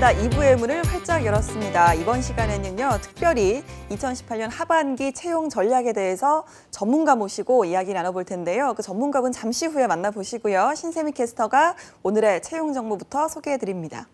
보인다 2부의 문을 활짝 열었습니다. 이번 시간에는요, 특별히 2018년 하반기 채용 전략에 대해서 전문가 모시고 이야기 나눠볼 텐데요. 그 전문가분 잠시 후에 만나보시고요. 신세미 캐스터가 오늘의 채용 정보부터 소개해 드립니다.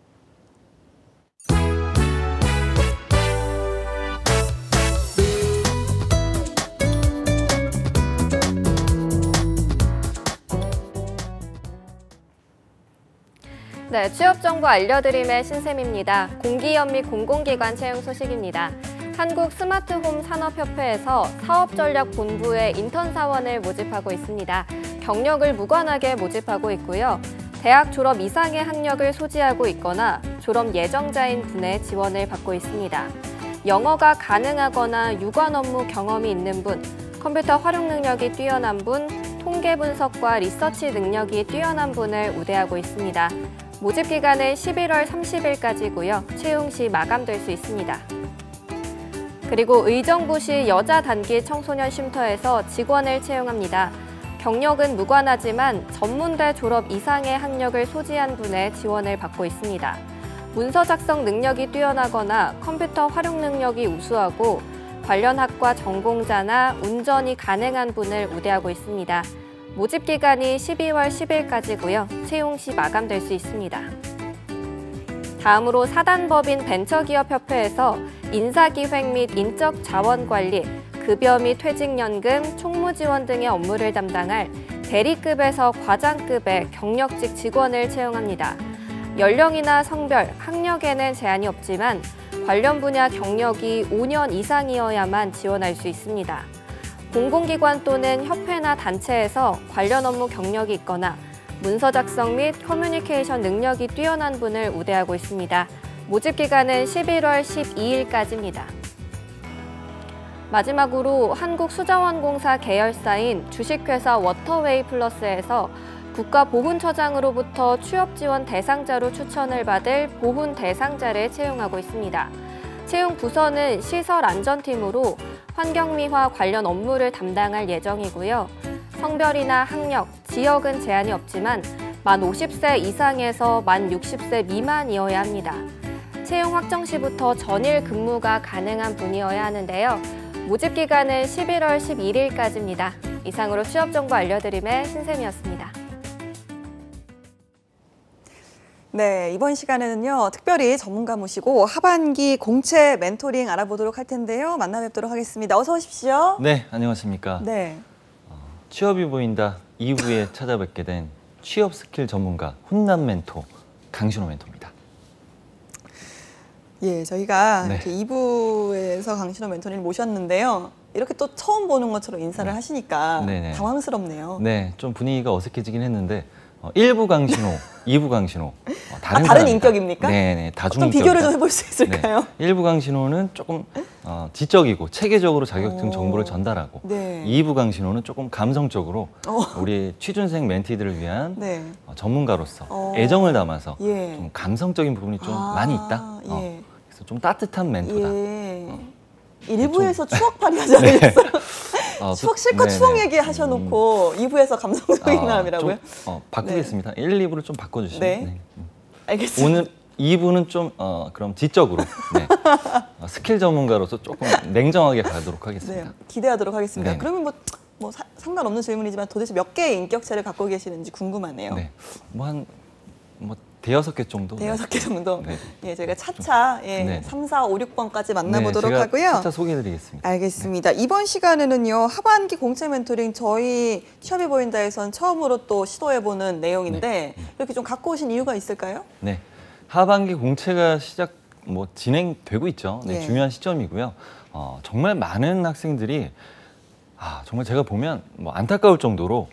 네, 취업 정보 알려드림의 신샘입니다. 공기업 및 공공기관 채용 소식입니다. 한국 스마트홈 산업협회에서 사업전략본부의 인턴 사원을 모집하고 있습니다. 경력을 무관하게 모집하고 있고요. 대학 졸업 이상의 학력을 소지하고 있거나 졸업 예정자인 분의 지원을 받고 있습니다. 영어가 가능하거나 유관 업무 경험이 있는 분, 컴퓨터 활용 능력이 뛰어난 분, 통계 분석과 리서치 능력이 뛰어난 분을 우대하고 있습니다. 모집 기간은 11월 30일까지고요. 채용 시 마감될 수 있습니다. 그리고 의정부시 여자 단기 청소년 쉼터에서 직원을 채용합니다. 경력은 무관하지만 전문대 졸업 이상의 학력을 소지한 분의 지원을 받고 있습니다. 문서 작성 능력이 뛰어나거나 컴퓨터 활용 능력이 우수하고 관련 학과 전공자나 운전이 가능한 분을 우대하고 있습니다. 모집 기간이 12월 10일까지고요. 채용 시 마감될 수 있습니다. 다음으로 사단법인 벤처기업협회에서 인사기획 및 인적 자원 관리, 급여 및 퇴직연금, 총무지원 등의 업무를 담당할 대리급에서 과장급의 경력직 직원을 채용합니다. 연령이나 성별, 학력에는 제한이 없지만 관련 분야 경력이 5년 이상이어야만 지원할 수 있습니다. 공공기관 또는 협회나 단체에서 관련 업무 경력이 있거나 문서 작성 및 커뮤니케이션 능력이 뛰어난 분을 우대하고 있습니다. 모집 기간은 11월 12일까지입니다. 마지막으로 한국수자원공사 계열사인 주식회사 워터웨이 플러스에서 국가보훈처장으로부터 취업 지원 대상자로 추천을 받을 보훈 대상자를 채용하고 있습니다. 채용 부서는 시설 안전팀으로 환경미화 관련 업무를 담당할 예정이고요. 성별이나 학력, 지역은 제한이 없지만 만 50세 이상에서 만 60세 미만이어야 합니다. 채용 확정 시부터 전일 근무가 가능한 분이어야 하는데요. 모집 기간은 11월 11일까지입니다. 이상으로 취업 정보 알려드림의 신샘이었습니다. 네, 이번 시간에는요, 특별히 전문가 모시고 하반기 공채 멘토링 알아보도록 할 텐데요. 만나 뵙도록 하겠습니다. 어서 오십시오. 네, 안녕하십니까. 네. 취업이 보인다 2부에 찾아뵙게 된 취업 스킬 전문가 훈남 멘토 강신호 멘토입니다. 예, 저희가 네. 이렇게 2부에서 강신호 멘토님 모셨는데요. 이렇게 또 처음 보는 것처럼 인사를 네. 하시니까 네네. 당황스럽네요. 네, 좀 분위기가 어색해지긴 했는데 어, 1부 강신호, 2부 강신호 어, 아, 다른 다른 사람이다. 인격입니까? 네, 네, 어떤 다중인격. 비교를 좀 해볼 수 있을까요? 네, 1부 강신호는 조금 어, 지적이고 체계적으로 자격증 오. 정보를 전달하고 네. 2부 강신호는 조금 감성적으로 어. 우리 취준생 멘티들을 위한 네. 어, 전문가로서 어. 애정을 담아서 예. 좀 감성적인 부분이 좀 아, 많이 있다. 어, 예. 그래서 좀 따뜻한 멘토다. 예. 일부에서 추억팔이 하지 않겠어요? 어, 추억 그- 실컷 네네. 추억 얘기 하셔놓고 이 2부에서 감성적인 아, 어, 바꾸겠습니다. 1, 2부를 좀 바꿔주시면. 네. 네. 음. 알겠습니다. 오늘 2부는 좀 어, 그럼 지적으로 네. 어, 스킬 전문가로서 조금 냉정하게 가도록 네, 하겠습니다. 기대하도록 하겠습니다. 네. 그러면 뭐, 뭐 사- 상관없는 질문이지만 도대체 몇 개의 인격체를 갖고 계시는지 궁금하네요. 네. 뭐한 뭐 대여섯 개 정도. 대여섯 개 정도. 네. 예, 저희가 차차 예, 네. 3, 4, 5, 6번까지 네, 만나보도록 제가 하고요. 차차 소개해드리겠습니다. 알겠습니다. 이번 시간에는요 하반기 공채 멘토링 저희 취업이 보인다에선 처음으로 또 시도해보는 내용인데 이렇게 좀 갖고 오신 이유가 있을까요? 네. 하반기 공채가 시작 뭐 진행되고 있죠. 네, 예. 중요한 시점이고요. 어, 정말 많은 학생들이 아, 정말 제가 보면 뭐 안타까울 정도로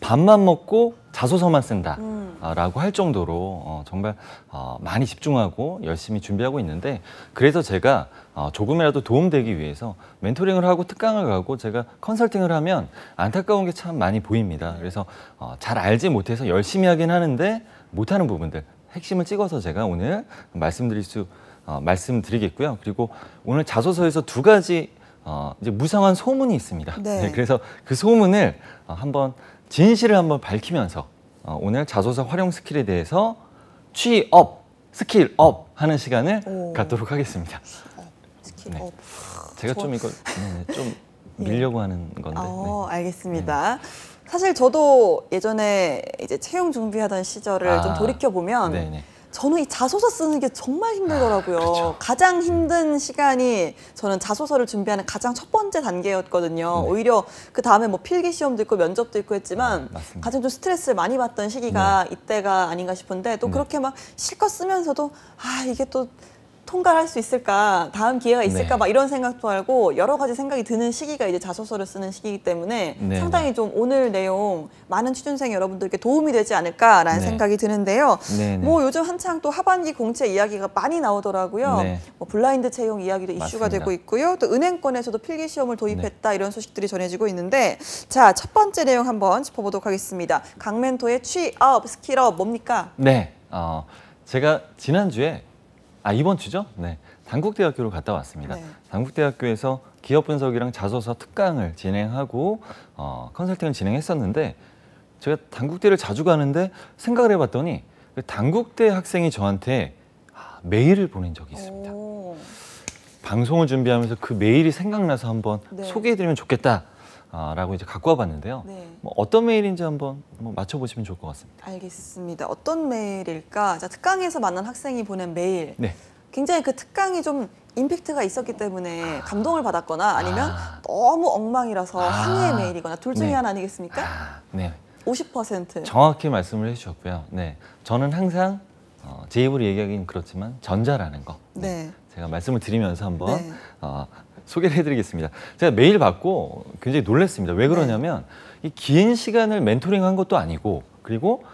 밥만 먹고 자소서만 쓴다. 음. 아, 라고 할 정도로 어, 정말 어, 많이 집중하고 열심히 준비하고 있는데 그래서 제가 어, 조금이라도 도움되기 위해서 멘토링을 하고 특강을 가고 제가 컨설팅을 하면 안타까운 게 참 많이 보입니다. 그래서 어, 잘 알지 못해서 열심히 하긴 하는데 못하는 부분들 핵심을 찍어서 제가 오늘 말씀드릴 수 어, 말씀드리겠고요. 그리고 오늘 자소서에서 두 가지 어, 이제 무상한 소문이 있습니다. 네. 그래서 그 소문을 어, 한번 진실을 한번 밝히면서 어, 오늘 자소서 활용 skill에 대해서 취업 skill up 하는 시간을 오. 갖도록 하겠습니다. 스킬 네. up. 제가 저- 좀 이거 네, 네, 좀 예. 밀려고 하는 건데. 어, 네. 알겠습니다. 사실 저도 예전에 이제 채용 준비하던 시절을 아, 좀 돌이켜 보면 네, 네. 저는 이 자소서 쓰는 게 정말 힘들더라고요. 아, 그렇죠. 가장 힘든 시간이 저는 자소서를 준비하는 가장 첫 번째 단계였거든요. 네. 오히려 그 다음에 뭐 필기 시험도 있고 면접도 있고 했지만 아. 가장 좀 스트레스를 많이 받던 시기가 이때가 아닌가 싶은데 또 네. 그렇게 막 실컷 쓰면서도 아 이게 또 통과를 할 수 있을까 다음 기회가 있을까 네. 막 이런 생각도 하고 여러 가지 생각이 드는 시기가 이제 자소서를 쓰는 시기이기 때문에 네, 상당히 좀 오늘 내용 많은 취준생 여러분들께 도움이 되지 않을까라는 네. 생각이 드는데요. 네, 네. 뭐 요즘 한창 또 하반기 공채 이야기가 많이 나오더라고요. 네. 뭐 블라인드 채용 이야기도 이슈가 맞습니다. 되고 있고요. 또 은행권에서도 필기 시험을 도입했다 이런 소식들이 전해지고 있는데 자 첫 번째 내용 한번 짚어보도록 하겠습니다. 강멘토의 취업 skill up 뭡니까? 네, 어, 제가 지난주에 아 이번 주죠? 네, 단국대학교로 갔다 왔습니다. 네. 단국대학교에서 기업 분석이랑 자소서 특강을 진행하고 어, 컨설팅을 진행했었는데 제가 단국대를 자주 가는데 생각을 해봤더니 그 단국대 학생이 저한테 아, 메일을 보낸 적이 있습니다. 오, 방송을 준비하면서 그 메일이 생각나서 한번 네. 소개해드리면 좋겠다 라고 이제 갖고 와봤는데요. 네. 뭐 어떤 메일인지 한번 뭐 맞춰보시면 좋을 것 같습니다. 알겠습니다. 어떤 메일일까? 자, 특강에서 만난 학생이 보낸 메일. 네. 굉장히 그 특강이 좀 임팩트가 있었기 때문에 감동을 받았거나 아니면 아. 너무 엉망이라서 아. 항의의 메일이거나 둘 중에 네. 하나 아니겠습니까? 아, 네. 50%. 정확히 말씀을 해주셨고요. 네, 저는 항상 어, 제 입으로 얘기하기는 그렇지만 전자라는 거. 네. 제가 말씀을 드리면서 한번 네. 어, 소개를 해드리겠습니다. 제가 메일 받고 굉장히 놀랐습니다. 왜 그러냐면 네. 이긴 시간을 멘토링한 것도 아니고 그리고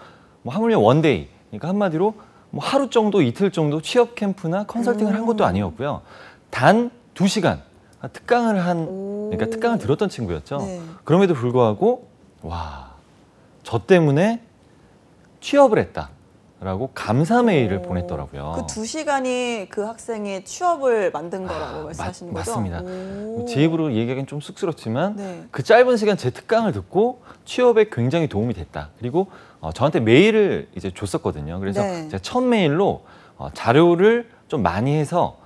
뭐 하물며 one day, 그러니까 한마디로 뭐 하루 정도, 이틀 정도 취업 캠프나 컨설팅을 한 것도 음. 아니었고요. 단 두 시간 특강을 한, 오. 그러니까 특강을 들었던 친구였죠. 네. 그럼에도 불구하고 와, 저 때문에 취업을 했다 라고 감사 메일을 오. 보냈더라고요. 그 두 시간이 그 학생의 취업을 만든 거라고 아, 말씀하시는 맞- 거죠? 맞습니다. 오. 제 입으로 얘기하기는 좀 쑥스럽지만 네. 그 짧은 시간 제 특강을 듣고 취업에 굉장히 도움이 됐다. 그리고 어, 저한테 메일을 이제 줬었거든요. 그래서 네. 제가 첫 메일로 어, 자료를 좀 많이 해서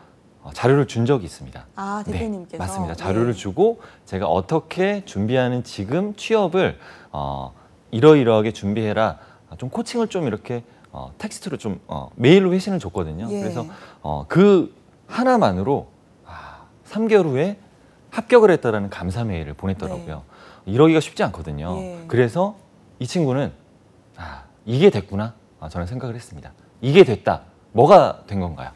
어, 자료를 준 적이 있습니다. 아, 대표님께서. 네, 맞습니다. 자료를 네. 주고 제가 어떻게 준비하는 지금 취업을 어, 이러이러하게 준비해라. 아, 좀 코칭을 좀 이렇게 어, 텍스트로 좀 어, 메일로 회신을 줬거든요. 예. 그래서 어, 그 하나만으로 아, 3개월 후에 합격을 했다라는 감사 메일을 보냈더라고요. 이러기가 쉽지 않거든요. 네. 예. 그래서 이 친구는 아, 이게 됐구나. 아, 저는 생각을 했습니다. 이게 됐다. 뭐가 된 건가요?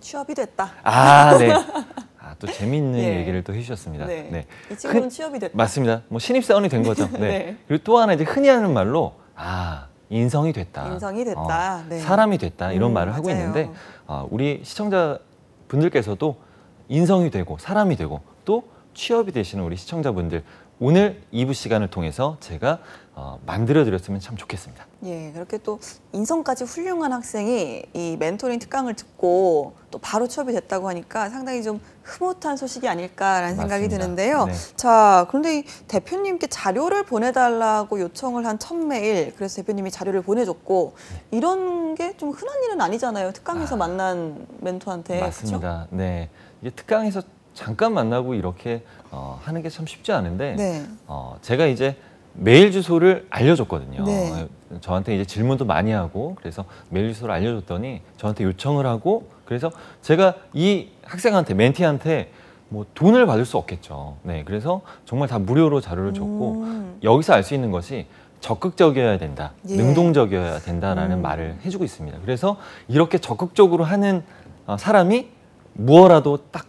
취업이 됐다. 아, 네. 아, 또 재밌는 예. 얘기를 또 해주셨습니다. 네. 네. 이 친구는 흔- 취업이 됐다. 맞습니다. 뭐 신입사원이 된 거죠. 네. 네. 그리고 또 하나 이제 흔히 하는 말로 아 인성이 됐다. 인성이 됐다. 어, 네. 사람이 됐다 이런 음, 말을 하고 맞아요. 있는데 어, 우리 시청자 분들께서도 인성이 되고 사람이 되고 또 취업이 되시는 우리 시청자분들 오늘 2부 시간을 통해서 제가 어, 만들어 드렸으면 참 좋겠습니다. 예, 그렇게 또 인성까지 훌륭한 학생이 이 멘토링 특강을 듣고 또 바로 취업이 됐다고 하니까 상당히 좀 흐뭇한 소식이 아닐까라는 생각이 맞습니다. 드는데요. 네. 자, 그런데 이 대표님께 자료를 보내달라고 요청을 한 첫 메일, 그래서 대표님이 자료를 보내줬고 이런 게 좀 흔한 일은 아니잖아요. 특강에서 아, 만난 멘토한테. 그렇죠? 맞습니다. 네. 이게 특강에서 잠깐 만나고 이렇게 어, 하는 게 참 쉽지 않은데 네. 어, 제가 이제 메일 주소를 알려줬거든요. 네. 저한테 이제 질문도 많이 하고 그래서 메일 주소를 알려줬더니 저한테 요청을 하고 그래서 제가 이 학생한테 멘티한테 뭐 돈을 받을 수 없겠죠. 네, 그래서 정말 다 무료로 자료를 줬고 음, 여기서 알 수 있는 것이 적극적이어야 된다, 예. 능동적이어야 된다라는 음. 말을 해주고 있습니다. 그래서 이렇게 적극적으로 하는 어, 사람이 무어라도 딱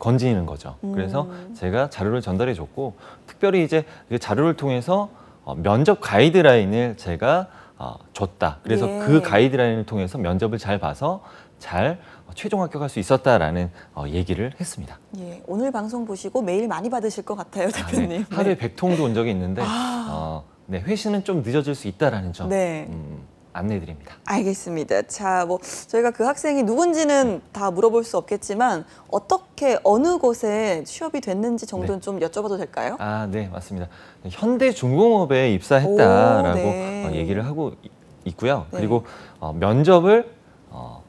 건지는 거죠. 그래서 음. 제가 자료를 전달해 줬고 특별히 이제 그 자료를 통해서 어, 면접 가이드라인을 제가 어, 줬다. 그래서 예. 그 가이드라인을 통해서 면접을 잘 봐서 잘 어, 최종 합격할 수 있었다라는 어, 얘기를 했습니다. 예, 오늘 방송 보시고 메일 많이 받으실 것 같아요, 아, 대표님. 네. 하루에 100통도 온 적이 있는데 아. 어, 네, 회신은 좀 늦어질 수 있다라는 점 네. 음, 안내드립니다. 알겠습니다. 자, 뭐 저희가 그 학생이 누군지는 다 물어볼 수 없겠지만 어떻게 어느 곳에 취업이 됐는지 정도는 좀 여쭤봐도 될까요? 아, 네, 맞습니다. 현대중공업에 입사했다라고 오, 네. 어, 얘기를 하고 이- 있고요. 네. 그리고 어, 면접을 어,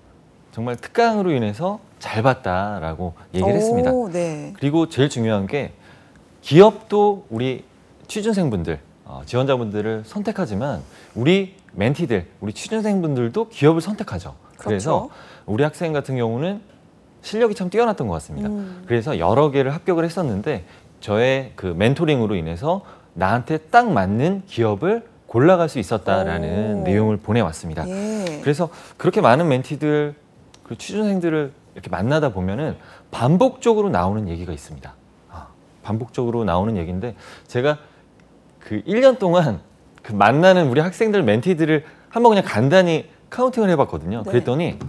정말 특강으로 인해서 잘 봤다라고 얘기를 했습니다. 오, 네. 그리고 제일 중요한 게 기업도 우리 취준생분들, 어, 지원자분들을 선택하지만 우리 멘티들, 우리 취준생분들도 기업을 선택하죠. 그래서 그렇죠. 우리 학생 같은 경우는 실력이 참 뛰어났던 것 같습니다. 음. 그래서 여러 개를 합격을 했었는데 저의 그 멘토링으로 인해서 나한테 딱 맞는 기업을 골라갈 수 있었다라는 오. 내용을 보내왔습니다. 예. 그래서 그렇게 많은 멘티들, 그 취준생들을 이렇게 만나다 보면은 반복적으로 나오는 얘기가 있습니다. 아, 반복적으로 나오는 얘기인데 제가 그 1년 동안 그 만나는 우리 학생들 멘티들을 한번 그냥 간단히 카운팅을 해봤거든요. 네. 그랬더니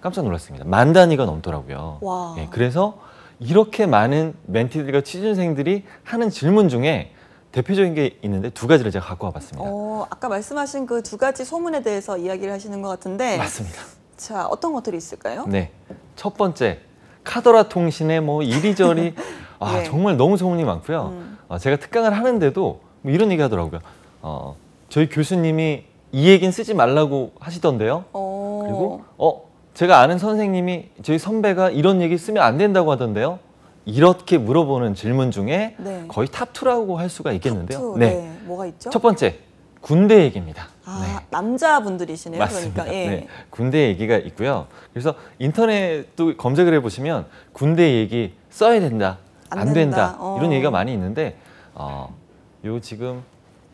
깜짝 놀랐습니다. 만 단위가 넘더라고요. 와. 예, 그래서 이렇게 많은 멘티들과 취준생들이 하는 질문 중에 대표적인 게 있는데 두 가지를 제가 갖고 와봤습니다. 어, 아까 말씀하신 그 두 가지 소문에 대해서 이야기를 하시는 것 같은데 맞습니다. 자, 어떤 것들이 있을까요? 네. 첫 번째, 카더라 통신에 뭐 이리저리 아, 예. 정말 너무 소문이 많고요. 음. 어, 제가 특강을 하는데도 뭐 이런 얘기 하더라고요. 어, 저희 교수님이 이 얘기는 쓰지 말라고 하시던데요. 어. 그리고 어, 제가 아는 선생님이 저희 선배가 이런 얘기 쓰면 안 된다고 하던데요. 이렇게 물어보는 질문 중에 네. 거의 top 2라고 할 수가 있겠는데요. two, 네. 네. 뭐가 있죠? 첫 번째, 군대 얘기입니다. 아, 네. 남자분들이시네요. 맞습니다. 그러니까 예. 네, 군대 얘기가 있고요. 그래서 인터넷도 검색을 해보시면 군대 얘기 써야 된다, 안 안, 된다. 된다, 어. 이런 얘기가 많이 있는데 어, 요 지금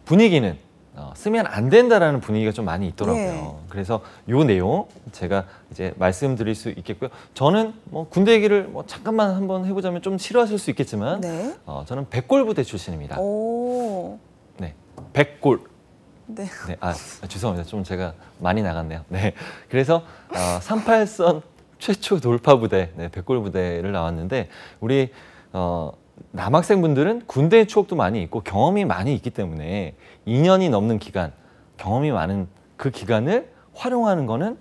분위기는 어, 쓰면 안 된다라는 분위기가 좀 많이 있더라고요. 네. 그래서 요 내용 제가 이제 말씀드릴 수 있겠고요. 저는 뭐 군대 얘기를 뭐 잠깐만 한번 해보자면 좀 싫어하실 수 있겠지만 네. 어, 저는 백골 부대 출신입니다. 오. 네, 백골. 네. 네, 아, 아, 죄송합니다. 좀 제가 많이 나갔네요. 네, 그래서 어, 38선 최초 돌파 부대, 네, 백골 부대를 나왔는데 우리 어, 남학생분들은 군대의 추억도 많이 있고 경험이 많이 있기 때문에 2년이 넘는 기간, 경험이 많은 그 기간을 활용하는 거는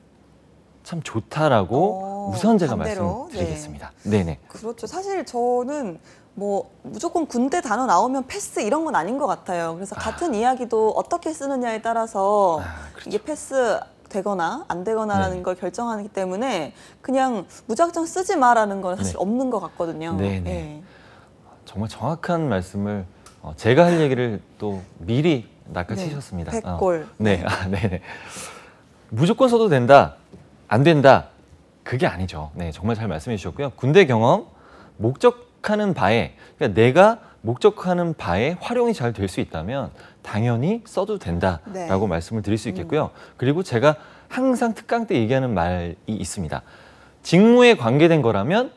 참 좋다라고 어, 우선 제가 반대로, 말씀드리겠습니다. 네, 네. 그렇죠. 사실 저는 뭐 무조건 군대 단어 나오면 패스 이런 건 아닌 것 같아요. 그래서 같은 이야기도 어떻게 쓰느냐에 따라서 아, 그렇죠. 이게 패스 되거나 안 되거나라는 네. 걸 결정하기 때문에 그냥 무작정 쓰지 마라는 건 사실 네. 없는 것 같거든요. 네. 정말 정확한 말씀을 어, 제가 할 얘기를 또 미리 낚아채셨습니다. 네, 백골. 어, 네, 아, 네네. 무조건 써도 된다, 안 된다. 그게 아니죠. 네, 정말 잘 말씀해 주셨고요. 군대 경험, 목적하는 바에, 그러니까 내가 목적하는 바에 활용이 잘 될 수 있다면 당연히 써도 된다라고 네. 음. 말씀을 드릴 수 있겠고요. 그리고 제가 항상 특강 때 얘기하는 말이 있습니다. 직무에 관계된 거라면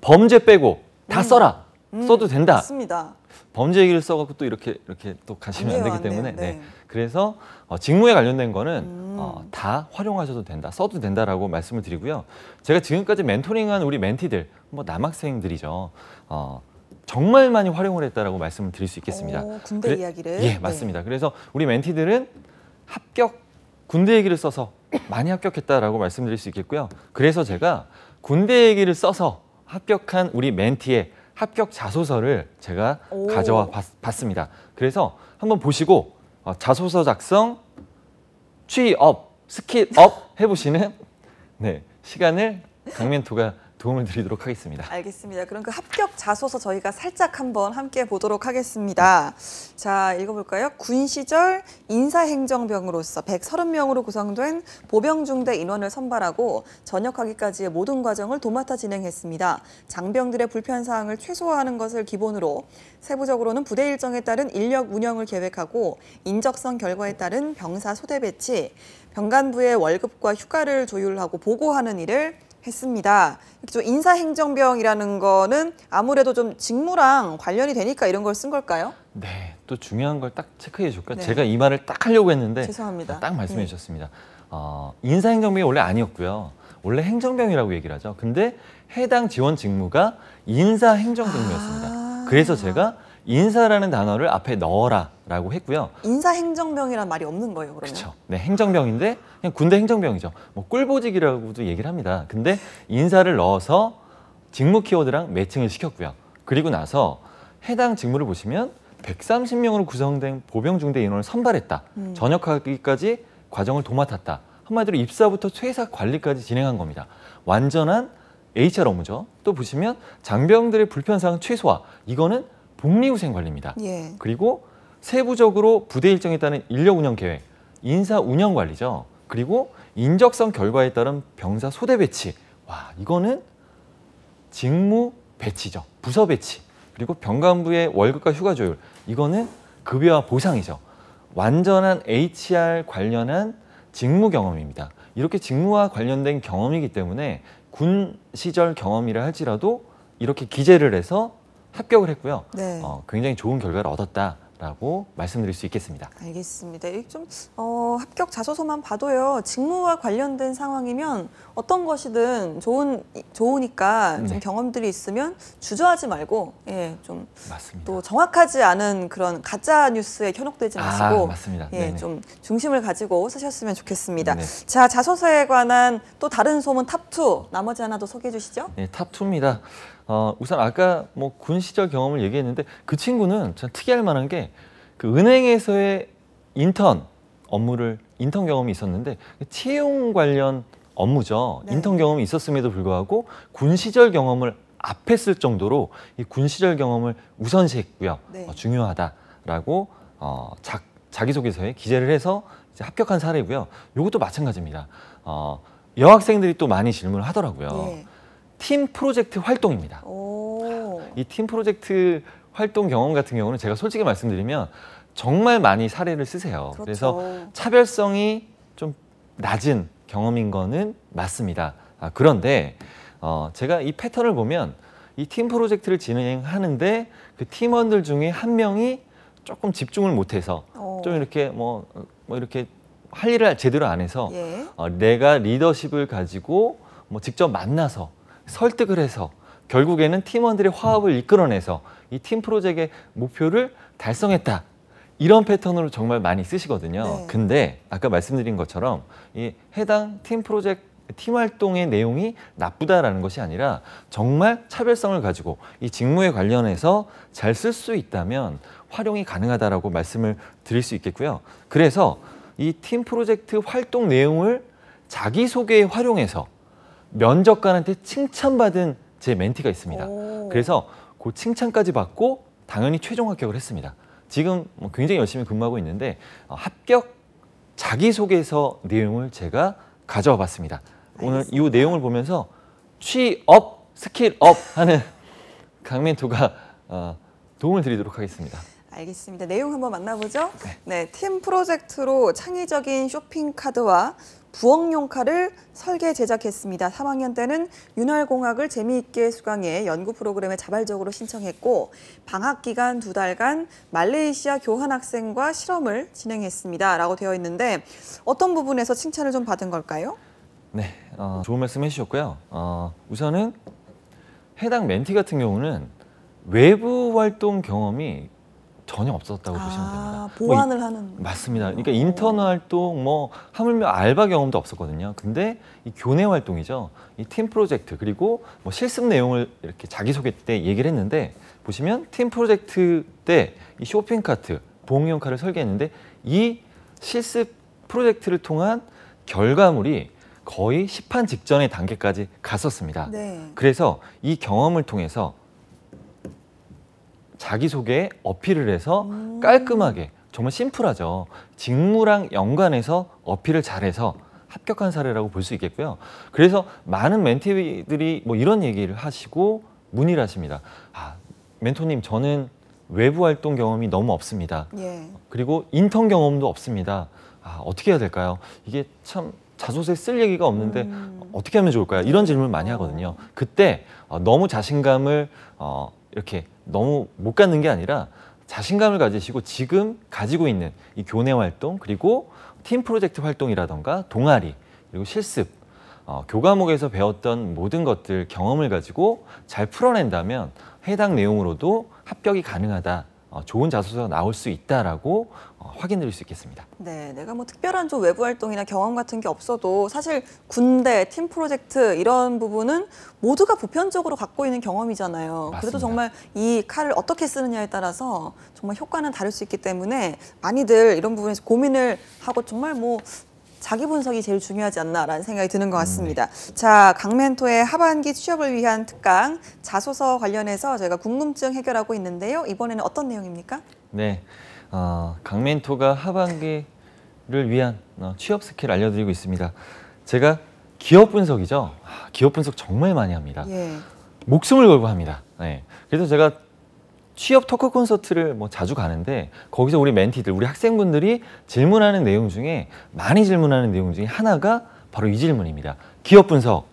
범죄 빼고 다 써라. 음, 써도 된다. 맞습니다. 범죄 얘기를 써갖고 또 이렇게 이렇게 또 가시면 안, 안 돼요, 되기 안 때문에 돼요. 네. 네. 그래서 어, 직무에 관련된 거는 음. 어, 다 활용하셔도 된다, 써도 된다라고 말씀을 드리고요. 제가 지금까지 멘토링한 우리 멘티들, 뭐 남학생들이죠. 어, 정말 많이 활용을 했다라고 말씀을 드릴 수 있겠습니다. 오, 군대 그래- 이야기를. 예, 네. 맞습니다. 그래서 우리 멘티들은 합격 군대 얘기를 써서 많이 합격했다라고 말씀드릴 수 있겠고요. 그래서 제가 군대 얘기를 써서 합격한 우리 멘티의 합격 자소서를 제가 오. 가져와 봤, 습니다 그래서 한번 보시고 어, 자소서 작성, 취업, skill up 해보시는 네, 시간을 강멘토가 도움을 드리도록 하겠습니다. 알겠습니다. 그럼 그 합격 자소서 저희가 살짝 한번 함께 보도록 하겠습니다. 자, 읽어볼까요? 군 시절 인사행정병으로서 130명으로 구성된 보병중대 인원을 선발하고 전역하기까지의 모든 과정을 도맡아 진행했습니다. 장병들의 불편사항을 최소화하는 것을 기본으로 세부적으로는 부대 일정에 따른 인력 운영을 계획하고 인적성 결과에 따른 병사 소대 배치, 병간부의 월급과 휴가를 조율하고 보고하는 일을 했습니다. 인사행정병이라는 거는 아무래도 좀 직무랑 관련이 되니까 이런 걸 쓴 걸까요? 네, 또 중요한 걸 딱 체크해 줄까요? 네. 제가 이 말을 딱 하려고 했는데 죄송합니다. 딱 말씀해 네. 주셨습니다. 어, 인사행정병이 원래 아니었고요. 원래 행정병이라고 얘기를 하죠. 근데 해당 지원 직무가 인사행정직무였습니다. 아. 그래서 제가 인사라는 단어를 앞에 넣어라라고 했고요. 인사 행정병이란 말이 없는 거예요, 그러면? 그렇죠. 네, 행정병인데 그냥 군대 행정병이죠. 뭐 꿀보직이라고도 얘기를 합니다. 근데 인사를 넣어서 직무 키워드랑 매칭을 시켰고요. 그리고 나서 해당 직무를 보시면 130명으로 구성된 보병 중대 인원을 선발했다. 음. 전역하기까지 과정을 도맡았다. 한마디로 입사부터 퇴사 관리까지 진행한 겁니다. 완전한 HR 업무죠. 또 보시면 장병들의 불편사항 최소화. 이거는 복리후생 관리입니다. 예. 그리고 세부적으로 부대 일정에 따른 인력 운영 계획, 인사 운영 관리죠. 그리고 인적성 결과에 따른 병사 소대 배치. 와, 이거는 직무 배치죠. 부서 배치. 그리고 병간부의 월급과 휴가 조율. 이거는 급여와 보상이죠. 완전한 HR 관련한 직무 경험입니다. 이렇게 직무와 관련된 경험이기 때문에 군 시절 경험이라 할지라도 이렇게 기재를 해서 합격을 했고요. 네. 어, 굉장히 좋은 결과를 얻었다 라고 말씀드릴 수 있겠습니다. 알겠습니다. 이좀 어, 합격 자소서만 봐도요 직무와 관련된 상황이면 어떤 것이든 좋은 좋으니까 좀 네. 경험들이 있으면 주저하지 말고 예좀 맞습니다. 또 정확하지 않은 그런 가짜 뉴스에 현혹되지 마시고 아, 맞습니다. 예, 네네. 좀 중심을 가지고 쓰셨으면 좋겠습니다. 네. 자, 자소서에 관한 또 다른 소문 top 2 나머지 하나 더 소개해 주시죠. 네, top 2입니다. 어, 우선 아까 뭐 군 시절 경험을 얘기했는데 그 친구는 참 특이할 만한 게 그 은행에서의 인턴 업무를 인턴 경험이 있었는데 채용 관련 업무죠. 네. 인턴 경험이 있었음에도 불구하고 군 시절 경험을 앞에 쓸 정도로 이 군 시절 경험을 우선시했고요. 네. 어, 중요하다라고 어, 자, 자기소개서에 기재를 해서 이제 합격한 사례고요. 이것도 마찬가지입니다. 어, 여학생들이 또 많이 질문을 하더라고요. 예. 팀 프로젝트 활동입니다. 오. 이팀 프로젝트 활동 경험 같은 경우는 제가 솔직히 말씀드리면 정말 많이 사례를 쓰세요. 그렇죠. 래서 차별성이 좀 낮은 경험인 거는 맞습니다. 아, 그런데 어, 제가 이 패턴을 보면 이 팀 프로젝트를 진행하는데 그 팀원들 중에 한 명이 조금 집중을 못해서 어. 좀 이렇게 뭐, 뭐 이렇게 할 일을 제대로 안 해서 예. 어, 내가 리더십을 가지고 뭐 직접 만나서 설득을 해서 결국에는 팀원들의 화합을 이끌어내서 이 팀 프로젝트의 목표를 달성했다. 이런 패턴으로 정말 많이 쓰시거든요. 네. 근데 아까 말씀드린 것처럼 이 해당 팀 프로젝트 팀 활동의 내용이 나쁘다라는 것이 아니라 정말 차별성을 가지고 이 직무에 관련해서 잘 쓸 수 있다면 활용이 가능하다라고 말씀을 드릴 수 있겠고요. 그래서 이 팀 프로젝트 활동 내용을 자기소개에 활용해서 면접관한테 칭찬받은 제 멘티가 있습니다. 오. 그래서 그 칭찬까지 받고 당연히 최종 합격을 했습니다. 지금 뭐 굉장히 열심히 근무하고 있는데 어, 합격 자기소개서 내용을 제가 가져와 봤습니다. 오늘 이 내용을 보면서 취업 skill up 하는 강멘토가 어, 도움을 드리도록 하겠습니다. 알겠습니다. 내용 한번 만나보죠. 네, 팀 프로젝트로 창의적인 쇼핑 카드와 부엌용 칼을 설계 제작했습니다. 3학년 때는 윤활공학을 재미있게 수강해 연구 프로그램에 자발적으로 신청했고 방학 기간 두 달간 말레이시아 교환 학생과 실험을 진행했습니다.라고 되어 있는데 어떤 부분에서 칭찬을 좀 받은 걸까요? 네, 어, 좋은 말씀 해주셨고요. 어, 우선은 해당 멘티 같은 경우는 외부 활동 경험이 전혀 없었다고 보시면 됩니다. 아, 뭐 보완을 하는. 맞습니다. 그러니까 인턴 활동, 뭐 하물며 알바 경험도 없었거든요. 근데 이 교내 활동이죠. 이 팀 프로젝트 그리고 뭐 실습 내용을 이렇게 자기소개 때 얘기를 했는데 보시면 팀 프로젝트 때 이 쇼핑 카트, 보험용 카를 설계했는데 이 실습 프로젝트를 통한 결과물이 거의 시판 직전의 단계까지 갔었습니다. 네. 그래서 이 경험을 통해서 자기소개에 어필을 해서 음. 깔끔하게 정말 심플하죠. 직무랑 연관해서 어필을 잘해서 합격한 사례라고 볼 수 있겠고요. 그래서 많은 멘티들이 뭐 이런 얘기를 하시고 문의를 하십니다. 아, 멘토님 저는 외부 활동 경험이 너무 없습니다. 예. 그리고 인턴 경험도 없습니다. 아, 어떻게 해야 될까요? 이게 참 자소서에 쓸 얘기가 없는데 음. 어떻게 하면 좋을까요? 이런 질문을 많이 하거든요. 그때 어, 너무 자신감을 어, 이렇게 너무 못 갖는 게 아니라 자신감을 가지시고 지금 가지고 있는 이 교내 활동 그리고 팀 프로젝트 활동이라던가 동아리 그리고 실습 어, 교과목에서 배웠던 모든 것들 경험을 가지고 잘 풀어낸다면 해당 내용으로도 합격이 가능하다. 어, 좋은 자소서가 나올 수 있다라고 어, 확인드릴 수 있겠습니다. 네, 내가 뭐 특별한 좀 외부 활동이나 경험 같은 게 없어도 사실 군대, 팀 프로젝트 이런 부분은 모두가 보편적으로 갖고 있는 경험이잖아요. 그래도 맞습니다. 정말 이 칼을 어떻게 쓰느냐에 따라서 정말 효과는 다를 수 있기 때문에 많이들 이런 부분에서 고민을 하고 정말 뭐 자기 분석이 제일 중요하지 않나라는 생각이 드는 것 같습니다. 자, 강멘토의 하반기 취업을 위한 특강 자소서 관련해서 저희가 궁금증 해결하고 있는데요. 이번에는 어떤 내용입니까? 네, 어, 강멘토가 하반기를 위한 어, 취업 스킬 알려드리고 있습니다. 제가 기업 분석이죠. 아, 기업 분석 정말 많이 합니다. 예. 목숨을 걸고 합니다. 네. 그래서 제가 취업 토크 콘서트를 뭐 자주 가는데 거기서 우리 멘티들, 우리 학생분들이 질문하는 내용 중에 많이 질문하는 내용 중에 하나가 바로 이 질문입니다. 기업 분석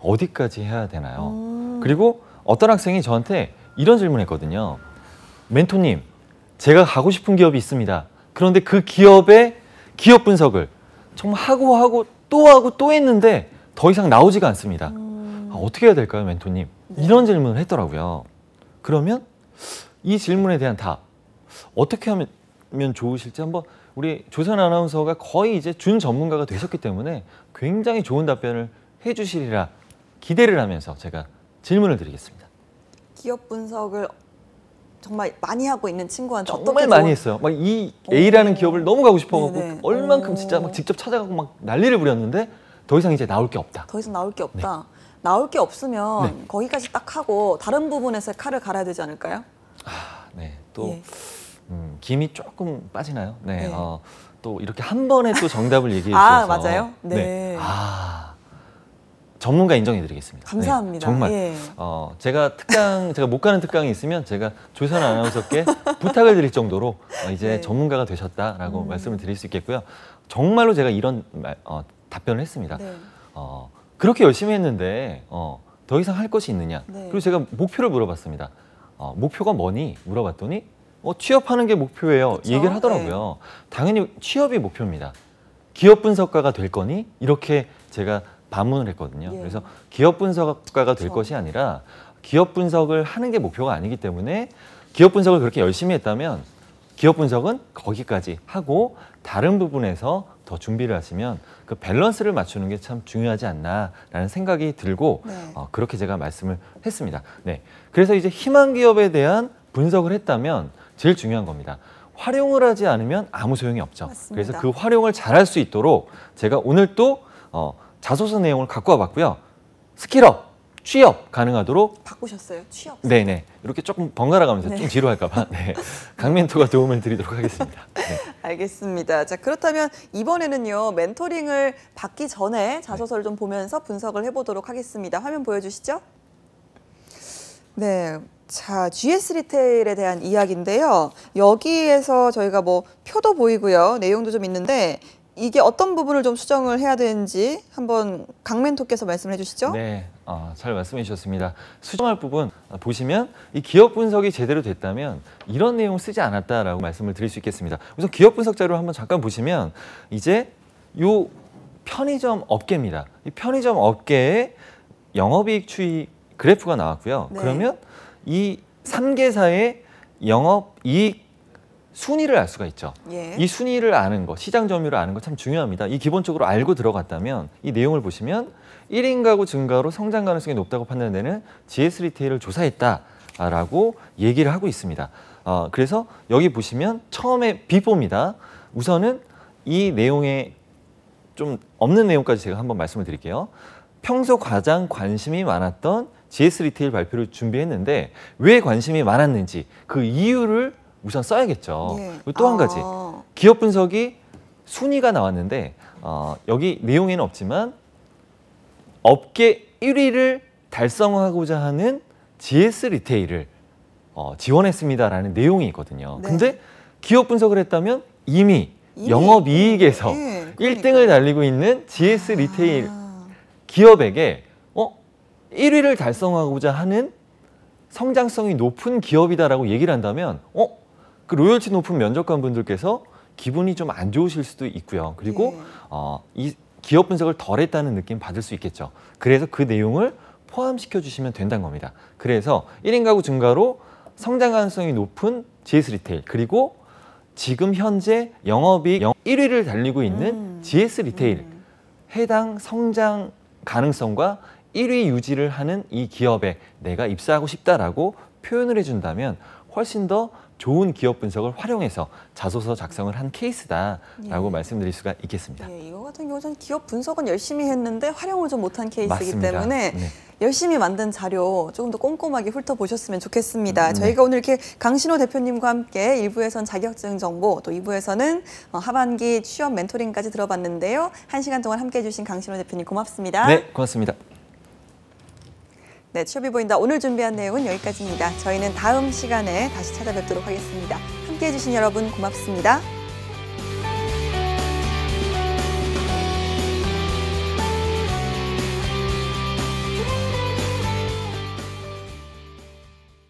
어디까지 해야 되나요? 음. 그리고 어떤 학생이 저한테 이런 질문했거든요. 멘토님, 제가 가고 싶은 기업이 있습니다. 그런데 그 기업의 기업 분석을 정말 하고 하고 또 하고 또 했는데 더 이상 나오지가 않습니다. 음. 아, 어떻게 해야 될까요, 멘토님? 네. 이런 질문을 했더라고요. 그러면 이 질문에 대한 답 어떻게 하면 좋으실지 한번 우리 조선 아나운서가 거의 이제 준 전문가가 되셨기 때문에 굉장히 좋은 답변을 해주시리라 기대를 하면서 제가 질문을 드리겠습니다. 기업 분석을 정말 많이 하고 있는 친구한테 정말 많이 조언- 했어요. 막 이 A라는 오. 기업을 너무 가고 싶어갖고 네네. 얼만큼 오. 진짜 막 직접 찾아가고 막 난리를 부렸는데 더 이상 이제 나올 게 없다. 더 이상 나올 게 없다. 나올 게 없으면 거기까지 딱 하고 다른 부분에서 칼을 갈아야 되지 않을까요? 아, 네. 또 예. 음, 김이 조금 빠지나요? 네. 네. 어, 또 이렇게 한 번에 또 정답을 얘기해 아, 주셔서 맞아요? 네. 아, 전문가 인정해드리겠습니다. 네, 감사합니다. 정말. 예. 어, 제가 특강, 제가 못 가는 특강이 있으면 제가 조선 아나운서께 부탁을 드릴 정도로 어, 이제 네. 전문가가 되셨다라고 음. 말씀을 드릴 수 있겠고요. 정말로 제가 이런 말, 어, 답변을 했습니다. 네. 어, 그렇게 열심히 했는데 어, 더 이상 할 것이 있느냐? 네. 그리고 제가 목표를 물어봤습니다. 어, 목표가 뭐니? 물어봤더니 어, 취업하는 게 목표예요. 그쵸? 얘기를 하더라고요. 당연히 취업이 목표입니다. 기업 분석가가 될 거니? 이렇게 제가 반문을 했거든요. 예. 그래서 기업 분석가가 될 그쵸. 것이 아니라 기업 분석을 하는 게 목표가 아니기 때문에 기업 분석을 그렇게 열심히 했다면 기업 분석은 거기까지 하고 다른 부분에서 더 준비를 하시면 그 밸런스를 맞추는 게 참 중요하지 않나라는 생각이 들고 네. 어, 그렇게 제가 말씀을 했습니다. 네. 그래서 이제 희망 기업에 대한 분석을 했다면 제일 중요한 겁니다. 활용을 하지 않으면 아무 소용이 없죠. 맞습니다. 그래서 그 활용을 잘할 수 있도록 제가 오늘 또 어, 자소서 내용을 갖고 와봤고요. skill up, 취업 가능하도록 바꾸셨어요. 취업. 네네 이렇게 조금 번갈아 가면서 네. 좀 지루할까봐 네. 강멘토가 도움을 드리도록 하겠습니다. 네. 알겠습니다. 자, 그렇다면 이번에는요, 멘토링을 받기 전에 자소서를 좀 보면서 분석을 해보도록 하겠습니다. 화면 보여주시죠. 네. 자, GS 리테일에 대한 이야기인데요. 여기에서 저희가 뭐 표도 보이고요. 내용도 좀 있는데 이게 어떤 부분을 좀 수정을 해야 되는지 한번 강멘토께서 말씀해 주시죠. 네, 어, 잘 말씀해 주셨습니다. 수정할 부분 어, 보시면 이 기업 분석이 제대로 됐다면 이런 내용 쓰지 않았다라고 말씀을 드릴 수 있겠습니다. 우선 기업 분석 자료 한번 잠깐 보시면 이제 요 편의점 업계입니다. 이 편의점 업계의 영업이익 추이 그래프가 나왔고요. 네. 그러면 이 3개사의 영업이익 순위를 알 수가 있죠. 예. 이 순위를 아는 거, 시장 점유율을 아는 거 참 중요합니다. 이 기본적으로 알고 들어갔다면 이 내용을 보시면 1인 가구 증가로 성장 가능성이 높다고 판단되는 GS 리테일을 조사했다라고 얘기를 하고 있습니다. 어, 그래서 여기 보시면 처음에 비포입니다. 우선은 이 내용에 좀 없는 내용까지 제가 한번 말씀을 드릴게요. 평소 가장 관심이 많았던 GS 리테일 발표를 준비했는데 왜 관심이 많았는지 그 이유를 우선 써야겠죠. 예. 그리고 또한 가지 아, 기업 분석이 순위가 나왔는데 어, 여기 내용에는 없지만 업계 1위를 달성하고자 하는 GS 리테일을 어, 지원했습니다라는 내용이 있거든요. 네. 근데 기업 분석을 했다면 이미, 이미- 영업 이익에서 예, 1등을 그러니까요. 달리고 있는 GS 리테일 아, 기업에게 어 1위를 달성하고자 하는 성장성이 높은 기업이다라고 얘기를 한다면 어 그 로열티 높은 면접관 분들께서 기분이 좀 안 좋으실 수도 있고요. 그리고 예. 어, 이 기업 분석을 덜 했다는 느낌 받을 수 있겠죠. 그래서 그 내용을 포함시켜 주시면 된다는 겁니다. 그래서 1인 가구 증가로 성장 가능성이 높은 GS 리테일 그리고 지금 현재 영업이익 1위를 달리고 있는 음. GS 리테일 음. 해당 성장 가능성과 1위 유지를 하는 이 기업에 내가 입사하고 싶다라고 표현을 해준다면 훨씬 더 좋은 기업 분석을 활용해서 자소서 작성을 한 케이스다라고 예. 말씀드릴 수가 있겠습니다. 예, 이거 같은 경우는 기업 분석은 열심히 했는데 활용을 좀 못한 케이스이기 맞습니다. 때문에 네. 열심히 만든 자료 조금 더 꼼꼼하게 훑어보셨으면 좋겠습니다. 음, 네. 저희가 오늘 이렇게 강신호 대표님과 함께 1부에선 자격증 정보, 또 2부에서는 어, 하반기 취업 멘토링까지 들어봤는데요. 한 시간 동안 함께 해 주신 강신호 대표님 고맙습니다. 네, 고맙습니다. 네, 취업이 보인다. 오늘 준비한 내용은 여기까지입니다. 저희는 다음 시간에 다시 찾아뵙도록 하겠습니다. 함께 해 주신 여러분 고맙습니다.